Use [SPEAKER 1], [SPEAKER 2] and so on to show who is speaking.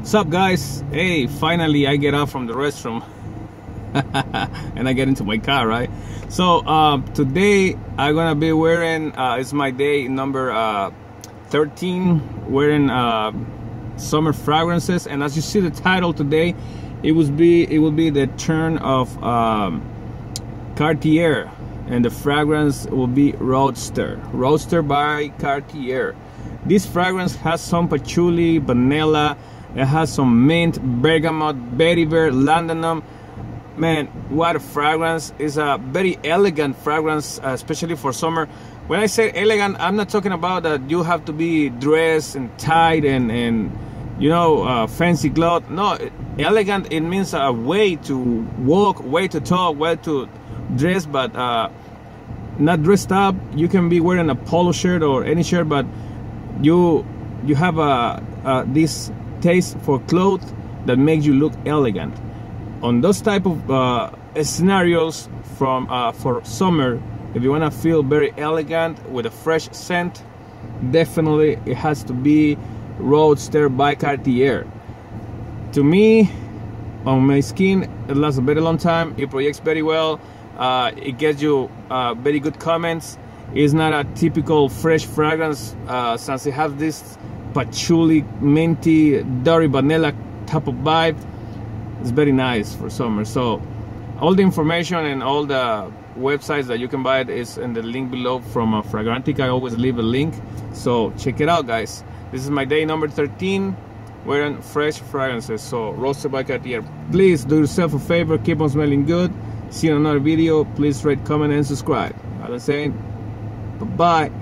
[SPEAKER 1] What's up guys? Hey, finally I get out from the restroom and I get into my car, right? So uh, today I'm gonna be wearing, uh, it's my day number uh, 13, wearing uh, summer fragrances. And as you see the title today, it will be it will be the turn of um, Cartier and the fragrance will be Roadster. Roadster by Cartier. This fragrance has some patchouli, vanilla, it has some mint, bergamot, vetiver, laudanum. Man, what a fragrance. It's a very elegant fragrance, uh, especially for summer. When I say elegant, I'm not talking about that you have to be dressed and tight and, and you know, uh, fancy clothes. No, elegant, it means a way to walk, way to talk, way to dress, but uh, not dressed up. You can be wearing a polo shirt or any shirt, but you you have a, a this taste for clothes that makes you look elegant. On those type of uh, scenarios from uh, for summer, if you want to feel very elegant with a fresh scent, definitely it has to be Roadster by Cartier. To me, on my skin, it lasts a very long time. It projects very well. Uh, it gets you uh, very good comments. It's not a typical fresh fragrance uh, since it has this patchouli, minty, dirty vanilla type of vibe. It's very nice for summer. So all the information and all the websites that you can buy it is in the link below from uh, Fragrantica. I always leave a link. So check it out, guys. This is my day number 13 wearing fresh fragrances. So Roadster by Cartier. Please do yourself a favor, keep on smelling good. See you in another video. Please rate, comment, and subscribe. I'm saying bye-bye.